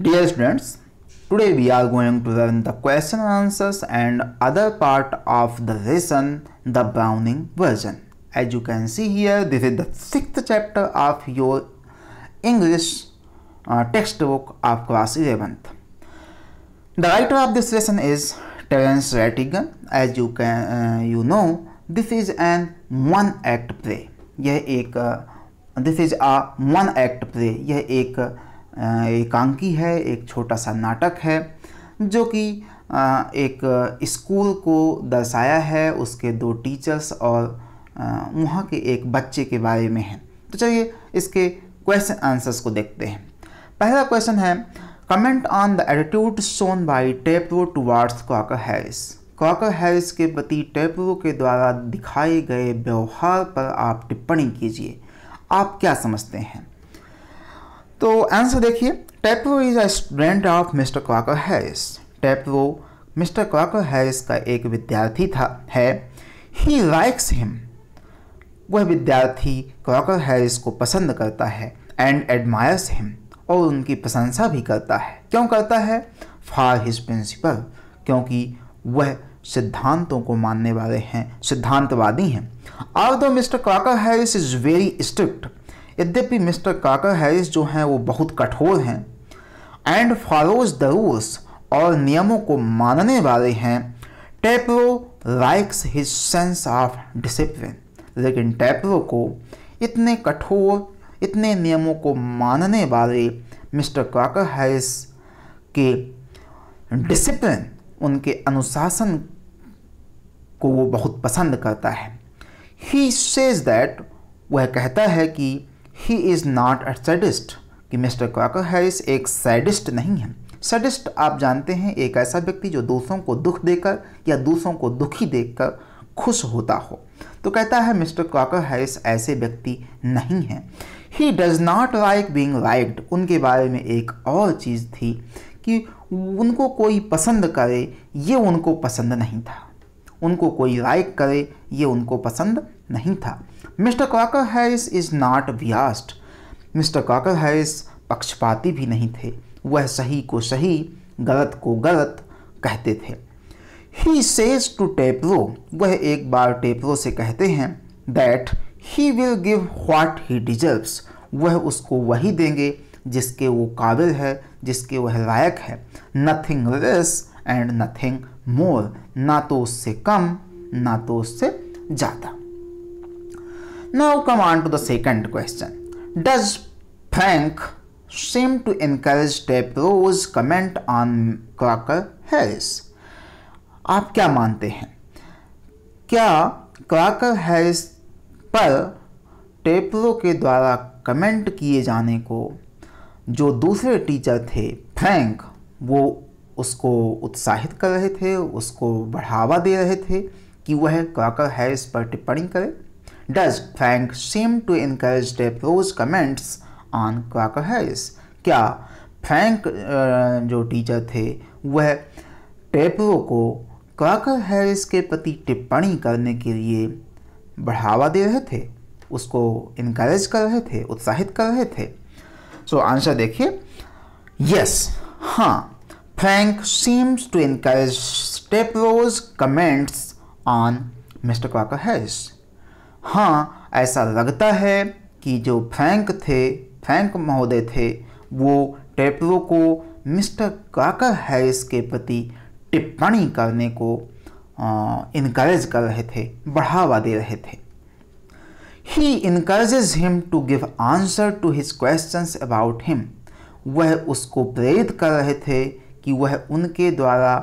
Dear students, today we are going to learn the question and answers and other part of the lesson, the Browning version. As you can see here, this is the sixth chapter of your English uh, textbook of class 11th. The writer of this lesson is Terence Rattigan. As you can uh, you know, this is an one act play. यह एक this is a one act play यह एक एकांकी है, एक छोटा सा नाटक है, जो कि एक स्कूल को दर्शाया है, उसके दो टीचर्स और वहाँ के एक बच्चे के बारे में है। तो चलिए इसके क्वेश्चन आंसर्स को देखते हैं। पहला क्वेश्चन है comment on the attitude shown by Taplow towards Crocker Harris Crocker Harris के प्रति टेप्रो के द्वारा दिखाए गए व्यवहार पर आप टिप्पणी कीजिए। आप क्या समझते हैं? तो आंसर देखिए Taplow is a student of Mr Crocker Harris Taplow Mr Crocker Harris का एक विद्यार्थी था, है। ही लाइक्स हिम वह विद्यार्थी क्वाकर हैरिस को पसंद करता है एंड एडमायर्स हिम और उनकी प्रशंसा भी करता है। क्यों करता है? फॉर हिज प्रिंसिपल क्योंकि वह सिद्धांतों को मानने वाले हैं, सिद्धांतवादी हैं। आर दो Mr Crocker Harris is very strict यद्यपि मिस्टर काकर हैरिस जो हैं, वो बहुत कठोर हैं। एंड फॉलोज द रूल्स और नियमों को मानने वाले हैं। Taplow likes his sense of discipline. लेकिन टेप्रो को इतने कठोर, इतने नियमों को मानने वाले मिस्टर काकर हैरिस के डिसिप्लिन, उनके अनुशासन को वो बहुत पसंद करता है। ही सेज दैट वह कहता है कि he is not a sadist कि मिस्टर काकर हैरिस एक सैडिस्ट नहीं है। सैडिस्ट आप जानते हैं, एक ऐसा व्यक्ति जो दूसरों को दुख देकर या दूसरों को दुखी देखकर खुश होता हो। तो कहता है मिस्टर काकर हैरिस ऐसे व्यक्ति नहीं हैं। He does not like being liked उनके बारे में एक और चीज़ थी कि उनको कोई पसंद करे, ये उनको पसंद नहीं था। उनको कोई लाइक करे, ये उनको पसंद नहीं था। Mr Crocker Harris is not biased Mr Crocker Harris पक्षपाती भी नहीं थे। वह सही को सही, गलत को गलत कहते थे। ही सेज टू टेपरो वह एक बार टेपरो से कहते हैं that he will give what he deserves वह उसको वही देंगे जिसके वो काबिल है, जिसके वह लायक है। Nothing less and nothing more ना तो उससे कम, ना तो उससे ज़्यादा। Now come on to the second question does Frank seem to encourage Tepro's comment on Crocker Harris. आप क्या मानते हैं? क्या क्राकर हैरिस पर टेपरो के द्वारा कमेंट किए जाने को जो दूसरे टीचर थे फ्रैंक वो उसको उत्साहित कर रहे थे, उसको बढ़ावा दे रहे थे कि वह क्राकर हैरिस पर टिप्पणी करे? Does Frank seem to encourage Taplow's comments on Crocker Harris क्या फ्रैंक जो टीचर थे, वह टेप्रो को क्राकर हैरिस के प्रति टिप्पणी करने के लिए बढ़ावा दे रहे थे? उसको इनक्रेज कर रहे थे? उत्साहित कर रहे थे? सो आंसर देखिए। यस हाँ। Frank seems to encourage Taplow's comments on Mr Crocker Harris हाँ ऐसा लगता है कि जो फ्रैंक थे फ्रैंक महोदय थे, वो टेप्रो को मिस्टर क्वाकर हैरिस के प्रति टिप्पणी करने को इनक्रेज कर रहे थे, बढ़ावा दे रहे थे। He encourages him to give answer to his questions about him वह उसको प्रेरित कर रहे थे कि वह उनके द्वारा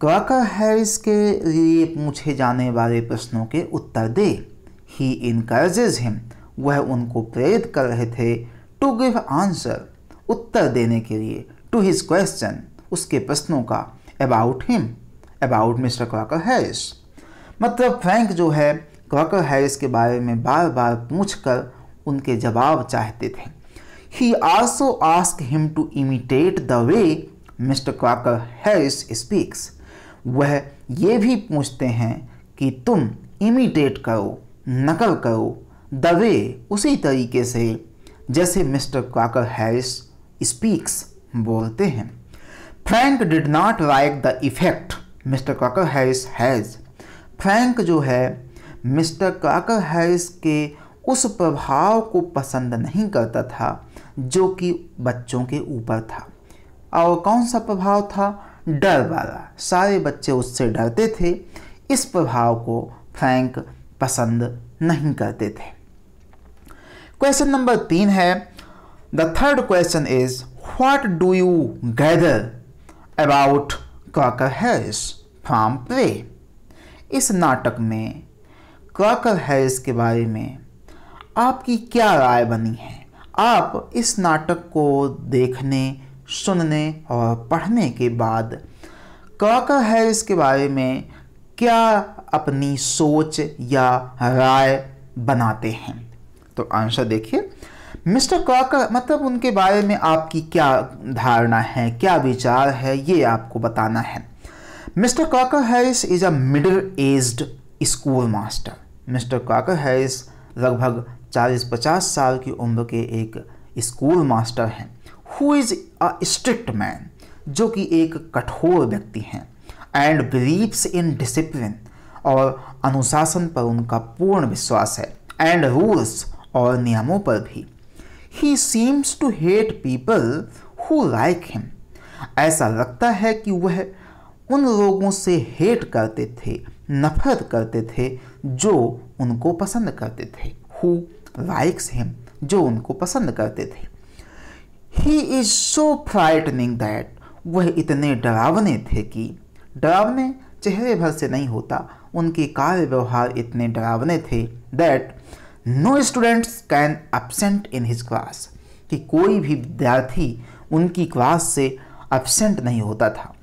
क्वाकर हैरिस के लिए पूछे जाने वाले प्रश्नों के उत्तर दे। ही इनकरेजेज हिम वह उनको प्रेरित कर रहे थे टू गिव आंसर उत्तर देने के लिए टू हिज क्वेश्चन उसके प्रश्नों का about him about Mr Crocker Harris मतलब फ्रैंक जो है क्वाकर हैरिस के बारे में बार बार पूछ कर उनके जवाब चाहते थे। He also ask him to imitate the way Mr Crocker Harris speaks वह ये भी पूछते हैं कि तुम इमिटेट करो। नकल करो दवे उसी तरीके से, जैसे मिस्टर क्वाकर हैरिस स्पीक्स बोलते हैं। Frank did not like the effect Mr Crocker Harris has. Frank जो है, मिस्टर काकर हैरिस के उस प्रभाव को पसंद नहीं करता था, जो कि बच्चों के ऊपर था। और कौन सा प्रभाव था? डर वाला। सारे बच्चे उससे डरते थे। इस प्रभाव को फ्रैंक पसंद नहीं करते थे। क्वेश्चन नंबर तीन है the third question is what do you gather about Crocker Harris from play इस नाटक में क्रॉकर हैरिस के बारे में आपकी क्या राय बनी है? आप इस नाटक को देखने, सुनने और पढ़ने के बाद क्रॉकर हैरिस के बारे में क्या अपनी सोच या राय बनाते हैं? तो आंसर देखिए, मिस्टर क्रॉकर मतलब उनके बारे में आपकी क्या धारणा है, क्या विचार है, ये आपको बताना है। Mr Crocker Harris is a middle aged school master. Mr Crocker Harris लगभग 40-50 साल की उम्र के एक स्कूल मास्टर हैं। Who is a strict man जो कि एक कठोर व्यक्ति हैं। एंड बिलीव्स इन डिसिप्लिन और अनुशासन पर उनका पूर्ण विश्वास है एंड रूल्स और नियमों पर भी। He seems to hate people who like him ऐसा लगता है कि वह उन लोगों से हेट करते थे, नफरत करते थे, जो उनको पसंद करते थे। हु लाइक्स हिम जो उनको पसंद करते थे। He is so frightening that वह इतने डरावने थे कि डरावने चेहरे भर से नहीं होता। उनके कार्य व्यवहार इतने डरावने थे that no students can absent in his class कि कोई भी विद्यार्थी उनकी क्लास से एबसेंट नहीं होता था।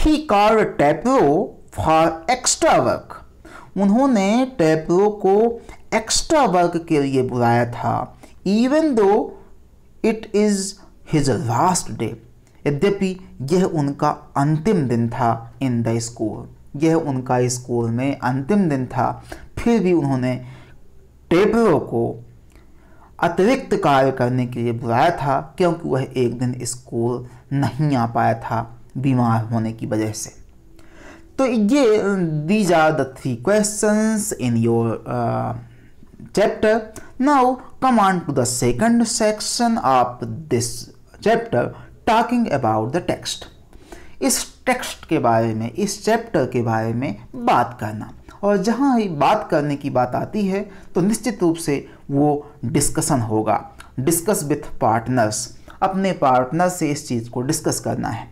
He call Taplow for extra work उन्होंने टैप्रो को एक्स्ट्रा वर्क के लिए बुलाया था even though it is his last day यद्यपि यह उनका अंतिम दिन था इन द स्कूल यह उनका स्कूल में अंतिम दिन था। फिर भी उन्होंने टेबरो को अतिरिक्त कार्य करने के लिए बुलाया था, क्योंकि वह एक दिन स्कूल नहीं आ पाया था बीमार होने की वजह से। तो ये these are the three questions in your chapter now on to the second section of this chapter talking about the text. इस टेक्स्ट के बारे में, इस चैप्टर के बारे में बात करना। और जहाँ बात करने की बात आती है तो निश्चित रूप से वो डिस्कशन होगा। डिस्कस विथ पार्टनर्स अपने पार्टनर से इस चीज़ को डिस्कस करना है।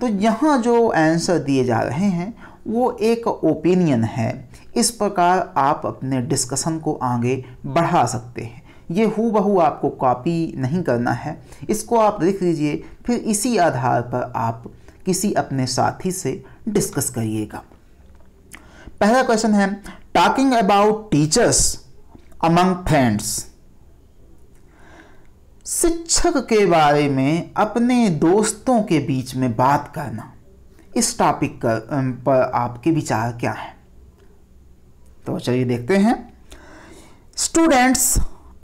तो यहाँ जो आंसर दिए जा रहे हैं, वो एक ओपिनियन है। इस प्रकार आप अपने डिस्कशन को आगे बढ़ा सकते हैं। ये हु बहू आपको कॉपी नहीं करना है। इसको आप लिख लीजिए, फिर इसी आधार पर आप किसी अपने साथी से डिस्कस करिएगा। पहला क्वेश्चन है talking about teachers among friends शिक्षक के बारे में अपने दोस्तों के बीच में बात करना। इस टॉपिक पर आपके विचार क्या हैं? तो चलिए देखते हैं। Students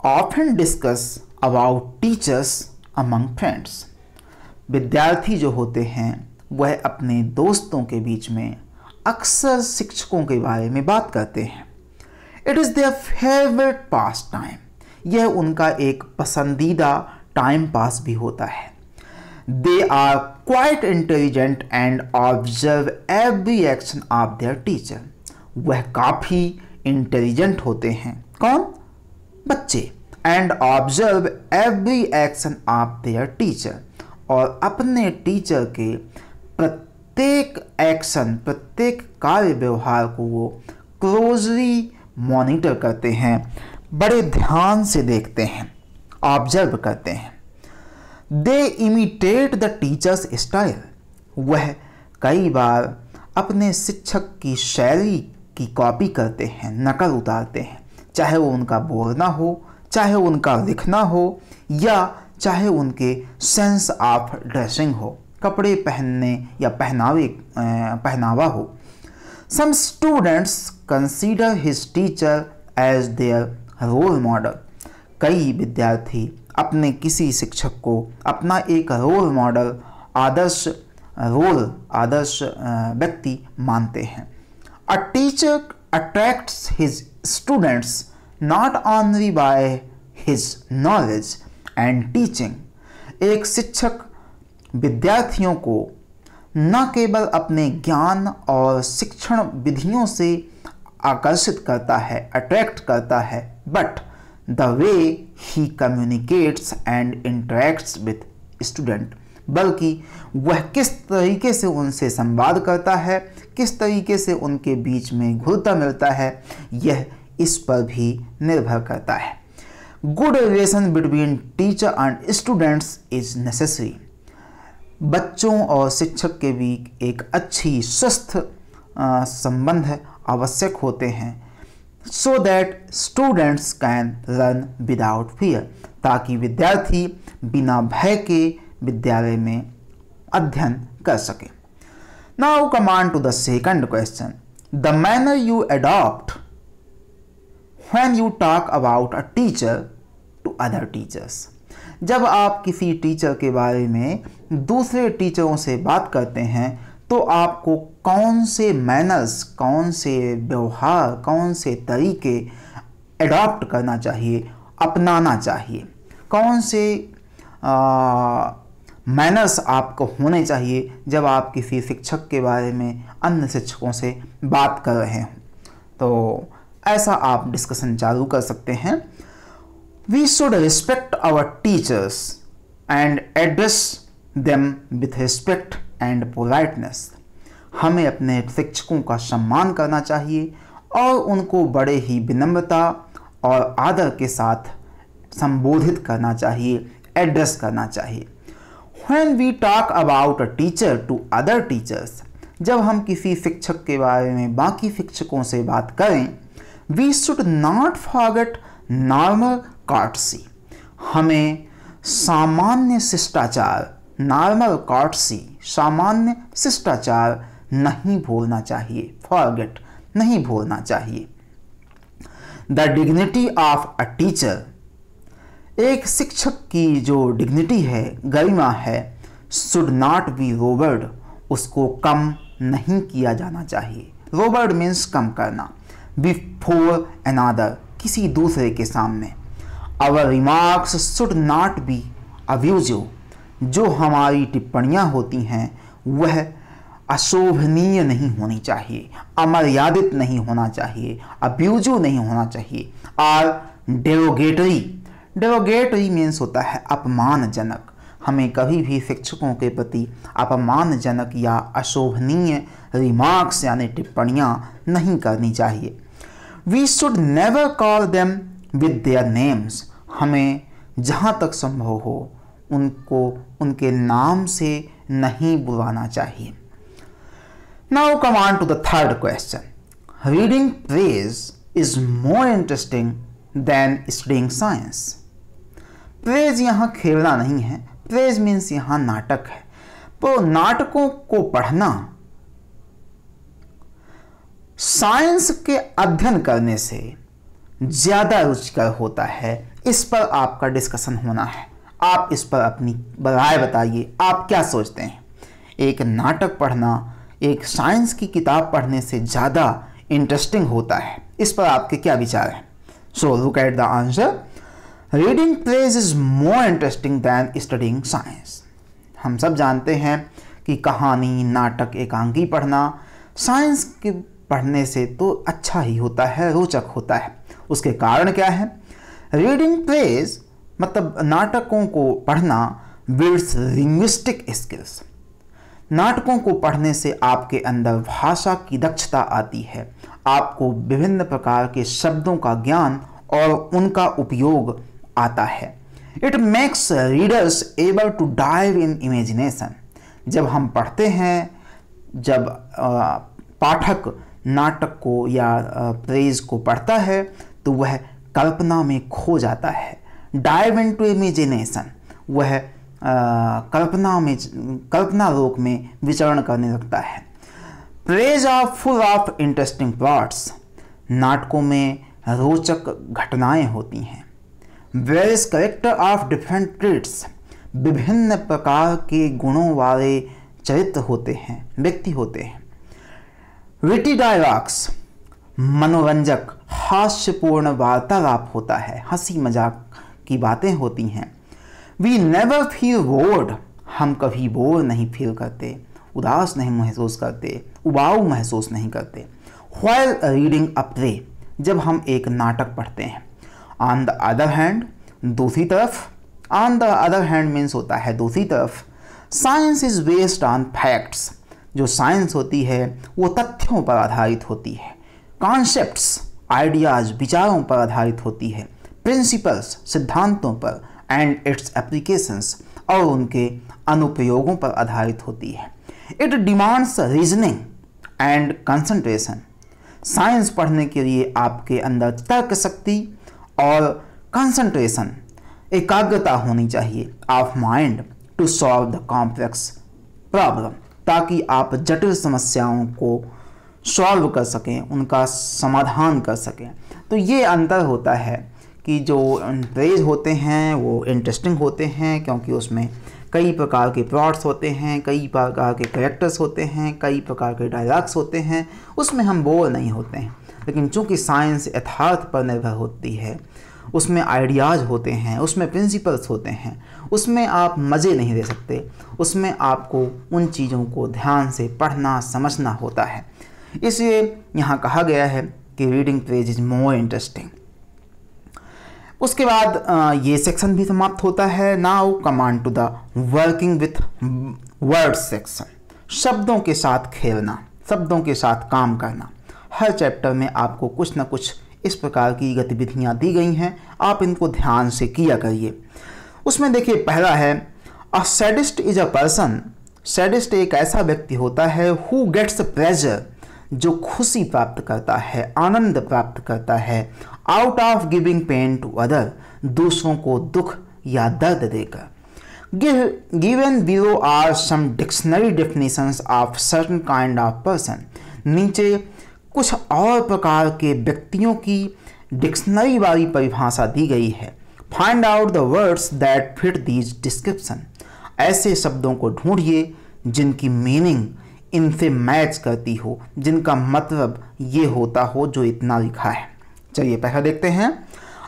often discuss about teachers among friends विद्यार्थी जो होते हैं, वह अपने दोस्तों के बीच में अक्सर शिक्षकों के बारे में बात करते हैं। It is their favourite pastime यह उनका एक पसंदीदा टाइम पास भी होता है। They are quite intelligent and observe every action of their teacher वह काफ़ी इंटेलिजेंट होते हैं। कौन? बच्चे। And observe every action of their teacher और अपने टीचर के प्रत्येक एक्शन प्रत्येक कार्य व्यवहार को वो क्लोजली मॉनिटर करते हैं। बड़े ध्यान से देखते हैं। ऑब्ज़र्व करते हैं। They imitate the teacher's style वह कई बार अपने शिक्षक की शैली की कॉपी करते हैं, नकल उतारते हैं। चाहे वो उनका बोलना हो, चाहे उनका लिखना हो, या चाहे उनके सेंस ऑफ़ ड्रेसिंग हो, कपड़े पहनने या पहनावे पहनावा हो। Some students consider his teacher as their role model कई विद्यार्थी अपने किसी शिक्षक को अपना एक रोल मॉडल आदर्श रोल आदर्श व्यक्ति मानते हैं। A teacher attracts his students not only by his knowledge and teaching एक शिक्षक विद्यार्थियों को न केवल अपने ज्ञान और शिक्षण विधियों से आकर्षित करता है अट्रैक्ट करता है but the way he communicates and interacts with student बल्कि वह किस तरीके से उनसे संवाद करता है, किस तरीके से उनके बीच में घुलता मिलता है, यह इस पर भी निर्भर करता है। Good relation between teacher and students is necessary बच्चों और शिक्षक के बीच एक अच्छी, स्वस्थ संबंध आवश्यक होते हैं so that students can learn without fear ताकि विद्यार्थी बिना भय के विद्यालय में अध्ययन कर सके। Now come on to the second question the manner you adopt when you talk about a teacher to other teachers. जब आप किसी टीचर के बारे में दूसरे टीचरों से बात करते हैं तो आपको कौन से मैनर्स कौन से व्यवहार, कौन से तरीके एडॉप्ट करना चाहिए, अपनाना चाहिए? कौन से मैनर्स आपको होने चाहिए जब आप किसी शिक्षक के बारे में अन्य शिक्षकों से बात कर रहे हों। तो ऐसा आप डिस्कशन चालू कर सकते हैं। We should respect our teachers and address them with respect and politeness हमें अपने शिक्षकों का सम्मान करना चाहिए और उनको बड़े ही विनम्रता और आदर के साथ संबोधित करना चाहिए एड्रेस करना चाहिए। When we talk about a teacher to other teachers, जब हम किसी शिक्षक के बारे में बाकी शिक्षकों से बात करें we should not forget normal courtesy हमें सामान्य शिष्टाचार नॉर्मल कॉटसी सामान्य शिष्टाचार नहीं भूलना चाहिए फॉरगेट नहीं भूलना चाहिए. The dignity of a teacher एक शिक्षक की जो डिग्निटी है, गरिमा है शुड नॉट बी रोबर्ड उसको कम नहीं किया जाना चाहिए। रोबर्ड मीन्स कम करना। बिफोर अनादर किसी दूसरे के सामने। Our remarks should not be abusive जो हमारी टिप्पणियाँ होती हैं, वह अशोभनीय नहीं होनी चाहिए। अमर्यादित नहीं होना चाहिए। अब्यूजिव नहीं होना चाहिए। आर डेरोगेटरी डेरोगेटरी मीन्स होता है अपमानजनक। हमें कभी भी शिक्षकों के प्रति अपमानजनक या अशोभनीय रिमार्क्स यानी टिप्पणियाँ नहीं करनी चाहिए। We should never call them with their names हमें जहाँ तक संभव हो, उनको, उनके नाम से नहीं बुलाना चाहिए। Now come on to the third question reading plays is more interesting than studying science plays यहाँ खेलना नहीं है। प्रेज मीन्स यहाँ नाटक है। तो नाटकों को पढ़ना साइंस के अध्ययन करने से ज़्यादा रुचिकर होता है। इस पर आपका डिस्कशन होना है। आप इस पर अपनी राय बताइए। आप क्या सोचते हैं? एक नाटक पढ़ना, एक साइंस की किताब पढ़ने से ज़्यादा इंटरेस्टिंग होता है। इस पर आपके क्या विचार हैं? So look at the answer reading plays is more interesting than studying science हम सब जानते हैं कि कहानी, नाटक, एकांकी पढ़ना साइंस के पढ़ने से तो अच्छा ही होता है, रोचक होता है। उसके कारण क्या है? रीडिंग प्लेज मतलब नाटकों को पढ़ना बिल्ड्स लिंग्विस्टिक स्किल्स नाटकों को पढ़ने से आपके अंदर भाषा की दक्षता आती है। आपको विभिन्न प्रकार के शब्दों का ज्ञान और उनका उपयोग आता है। It makes readers able to dive in imagination जब हम पढ़ते हैं, जब पाठक नाटक को या प्रेज को पढ़ता है तो वह कल्पना में खो जाता है। डाइव इन टू इमेजिनेशन वह कल्पना में, कल्पना लोक में विचरण करने लगता है। Plays are full of interesting plots नाटकों में रोचक घटनाएँ होती हैं। Various character of different trades विभिन्न प्रकार के गुणों वाले चरित्र होते हैं, व्यक्ति होते हैं। विटी डायलॉग्स मनोरंजक, हास्यपूर्ण वार्तालाप होता है हँसी मज़ाक की बातें होती हैं। वी नेवर फील बोर्ड हम कभी बोर नहीं फील करते, उदास नहीं महसूस करते, उबाऊ महसूस नहीं करते। वाइल रीडिंग अ प्ले जब हम एक नाटक पढ़ते हैं ऑन द अदर हैंड दूसरी तरफ़ on the other hand means होता है दूसरी तरफ़ science is based on facts जो साइंस होती है, वो तथ्यों पर आधारित होती है। कॉन्सेप्ट्स आइडियाज़ विचारों पर आधारित होती है। प्रिंसिपल्स सिद्धांतों पर एंड इट्स एप्लीकेशंस और उनके अनुप्रयोगों पर आधारित होती है। It demands reasoning and concentration science पढ़ने के लिए आपके अंदर तर्क शक्ति और कंसंट्रेशन एकाग्रता होनी चाहिए of mind to solve the complex problem ताकि आप जटिल समस्याओं को सॉल्व कर सकें, उनका समाधान कर सकें। तो ये अंतर होता है कि जो प्रेज होते हैं, वो इंटरेस्टिंग होते हैं, क्योंकि उसमें कई प्रकार के प्लॉट्स होते हैं, कई प्रकार के करेक्टर्स होते हैं, कई प्रकार के डायलॉग्स होते हैं, उसमें हम बोर नहीं होते हैं। लेकिन चूँकि साइंस यथार्थ पर निर्भर होती है, उसमें आइडियाज़ होते हैं, उसमें प्रिंसिपल्स होते हैं, उसमें आप मज़े नहीं दे सकते, उसमें आपको उन चीज़ों को ध्यान से पढ़ना, समझना होता है। इसलिए यहाँ कहा गया है कि reading page is more interesting उसके बाद ये सेक्शन भी समाप्त होता है। Now command to the working with word section शब्दों के साथ खेलना, शब्दों के साथ काम करना। हर चैप्टर में आपको कुछ ना कुछ इस प्रकार की गतिविधियाँ दी गई हैं। आप इनको ध्यान से किया करिए। उसमें देखिए, पहला है, a sadist is a person. Sadist एक ऐसा व्यक्ति होता है हु गेट्स प्लेजर, जो खुशी प्राप्त करता है, आनंद प्राप्त करता है, out of giving pain to other, दूसरों को दुख या दर्द देकर। Given below are some dictionary definitions of certain kind of person. नीचे कुछ और प्रकार के व्यक्तियों की डिक्शनरी वाली परिभाषा दी गई है। Find out the words that fit these description ऐसे शब्दों को ढूंढिए जिनकी मीनिंग इनसे मैच करती हो, जिनका मतलब ये होता हो जो इतना लिखा है। चलिए पहला देखते हैं।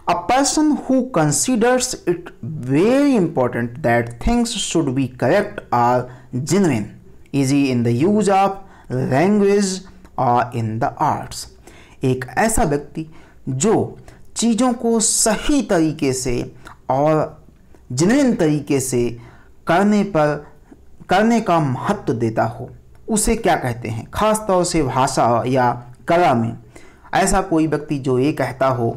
A person who considers it very important that things should be correct or genuine easy in the use of language और इन द आर्ट्स एक ऐसा व्यक्ति जो चीज़ों को सही तरीके से और जिनविन तरीके से करने पर, करने का महत्व देता हो, उसे क्या कहते हैं? खास तौर से भाषा या कला में। ऐसा कोई व्यक्ति जो ये कहता हो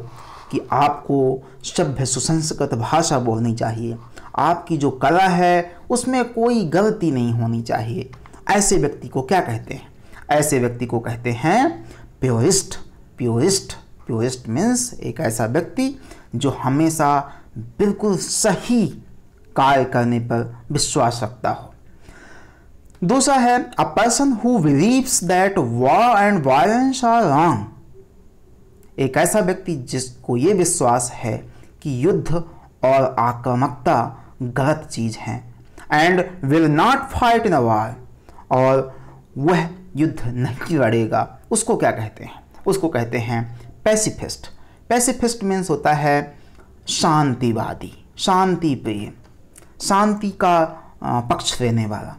कि आपको सभ्य सुसंस्कृत भाषा बोलनी चाहिए, आपकी जो कला है उसमें कोई गलती नहीं होनी चाहिए, ऐसे व्यक्ति को क्या कहते हैं? ऐसे व्यक्ति को कहते हैं प्योरिस्ट प्योरिस्ट प्योरिस्ट मीन्स एक ऐसा व्यक्ति जो हमेशा बिल्कुल सही कार्य करने पर विश्वास रखता हो। दूसरा है a person who believes that war and violence are wrong एक ऐसा व्यक्ति जिसको ये विश्वास है कि युद्ध और आक्रामकता गलत चीज़ है and will not fight in a war और वह युद्ध नहीं लड़ेगा। उसको क्या कहते हैं? उसको कहते हैं पैसिफिस्ट पैसिफिस्ट मीन्स होता है शांतिवादी शांति प्रिय शांति का पक्ष लेने वाला।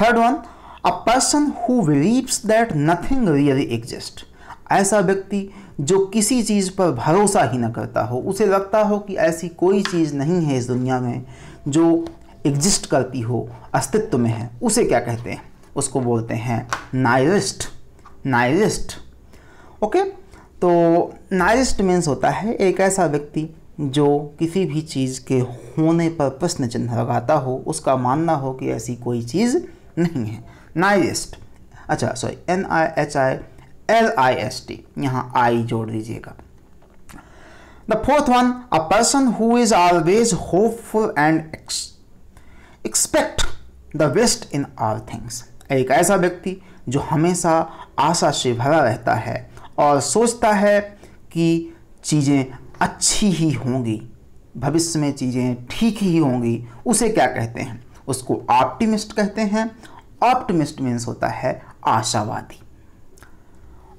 Third one a person who believes that nothing really exist ऐसा व्यक्ति जो किसी चीज़ पर भरोसा ही न करता हो, उसे लगता हो कि ऐसी कोई चीज़ नहीं है इस दुनिया में जो एग्जिस्ट करती हो, अस्तित्व में है। उसे क्या कहते हैं? उसको बोलते हैं नाइरिस्ट। नाइरिस्ट। ओके? तो नाइरिस्ट मीन्स होता है एक ऐसा व्यक्ति जो किसी भी चीज़ के होने पर प्रश्न चिन्ह लगाता हो, उसका मानना हो कि ऐसी कोई चीज़ नहीं है। नाइस्ट अच्छा sorry N I H I L I S T यहाँ आई जोड़ दीजिएगा। The fourth one a person who is always hopeful and expect the best in all things एक ऐसा व्यक्ति जो हमेशा आशा से भरा रहता है और सोचता है कि चीज़ें अच्छी ही होंगी, भविष्य में चीज़ें ठीक ही होंगी, उसे क्या कहते हैं? उसको ऑप्टिमिस्ट कहते हैं। ऑप्टिमिस्ट मीन्स होता है आशावादी।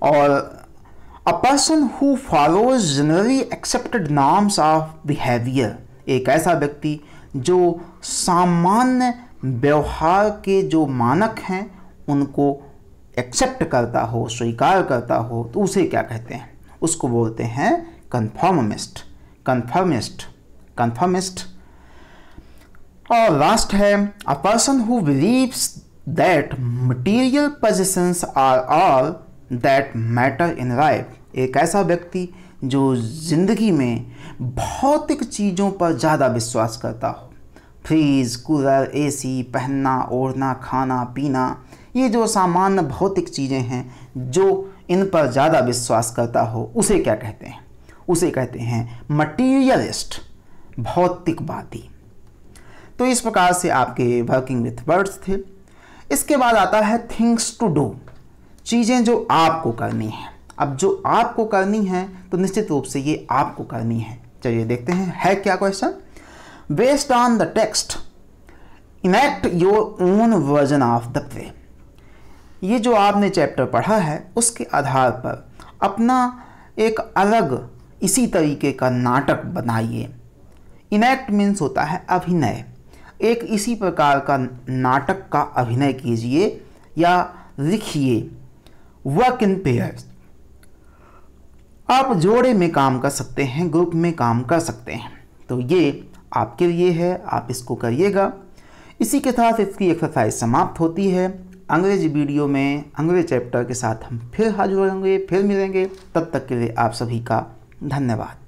और a person who follows generally accepted norms of behaviour एक ऐसा व्यक्ति जो सामान्य व्यवहार के जो मानक हैं, उनको एक्सेप्ट करता हो, स्वीकार करता हो तो उसे क्या कहते हैं? उसको बोलते हैं कन्फर्मिस्ट कन्फर्मिस्ट कन्फर्मिस्ट और लास्ट है a person who believes that material possessions are all that matter in life एक ऐसा व्यक्ति जो ज़िंदगी में भौतिक चीज़ों पर ज़्यादा विश्वास करता हो। फ्रीज कूलर एसी पहनना, ओढ़ना, खाना, पीना, ये जो सामान्य भौतिक चीज़ें हैं, जो इन पर ज़्यादा विश्वास करता हो, उसे क्या कहते हैं? उसे कहते हैं मटीरियलिस्ट भौतिकवादी तो इस प्रकार से आपके वर्किंग विथ वर्ड्स थे। इसके बाद आता है थिंग्स टू डू चीज़ें जो आपको करनी है। अब जो आपको करनी है तो निश्चित रूप से ये आपको करनी है। चलिए देखते हैं, है क्या question based on the text enact your own version of the play ये जो आपने चैप्टर पढ़ा है, उसके आधार पर अपना एक अलग इसी तरीके का नाटक बनाइए। इनेक्ट मीन्स होता है अभिनय। एक इसी प्रकार का नाटक का अभिनय कीजिए या लिखिए। वर्क इन पेयर्स आप जोड़े में काम कर सकते हैं ग्रुप में काम कर सकते हैं। तो ये आपके लिए है, आप इसको करिएगा। इसी के साथ इसकी एक्सरसाइज समाप्त होती है। अंग्रेज़ी वीडियो में, अंग्रेज़ चैप्टर के साथ हम फिर हाजिर होंगे, फिर मिलेंगे। तब तक के लिए आप सभी का धन्यवाद।